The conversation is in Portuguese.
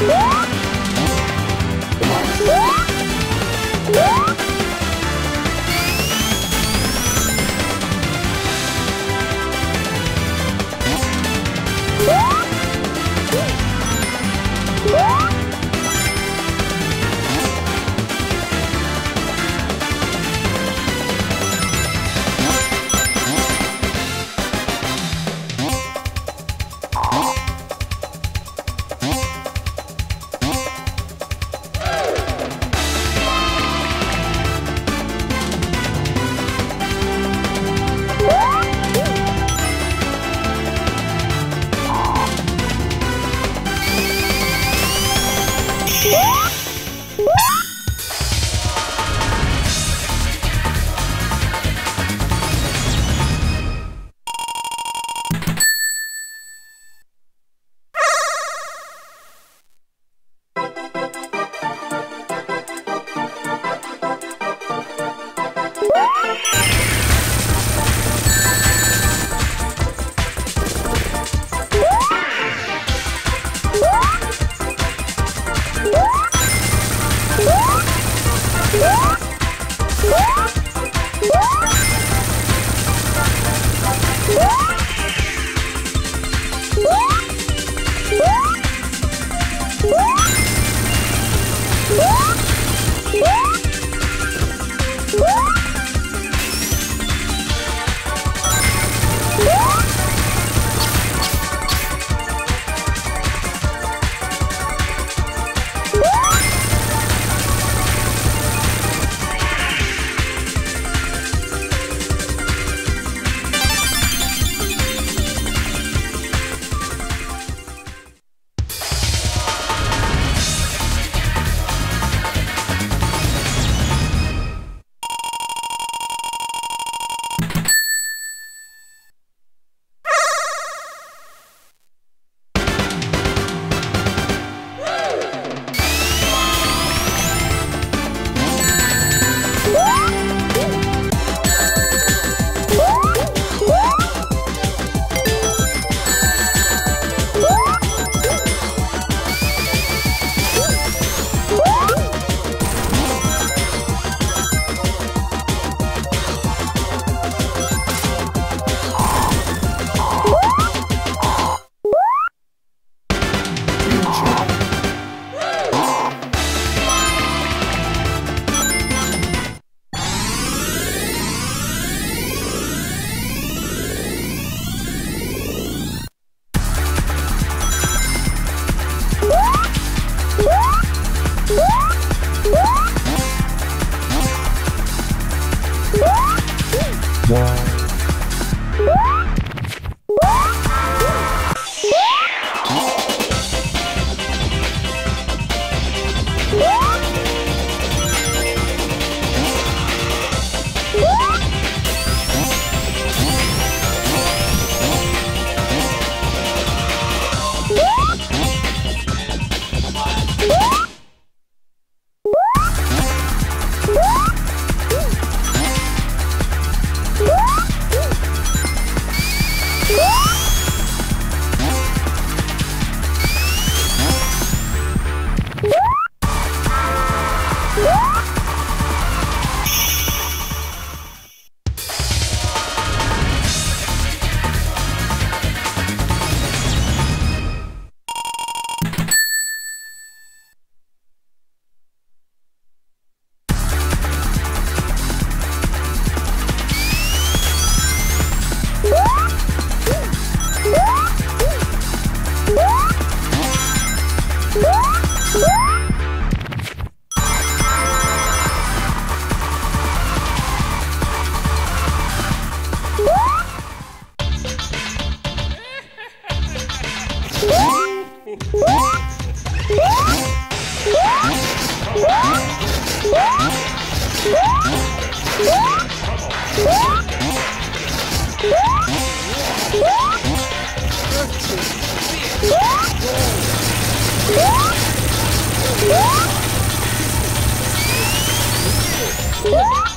Woo! Wow.